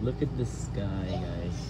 Look at the sky, guys.